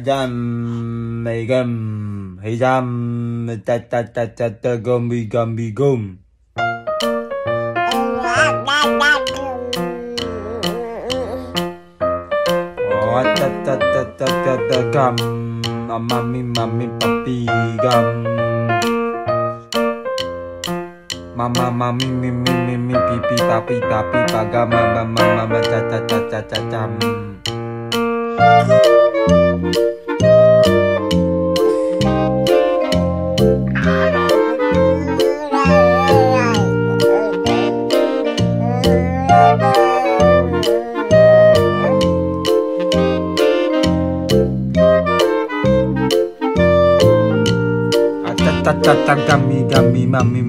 jam megam hijam ta ta ta ta ta gumbi gumbi gum oh ta ta ta ta ta ta gum mami mami papi gum Mama mami mi mi mi mi pipi papi papi paga mama mama ta ta ta ta ta ta ta ta ta mami mami gami mami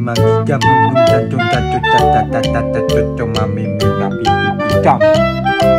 tatu tatu ta ta ta ta ta ta ta ta ta ta ta ta ta tu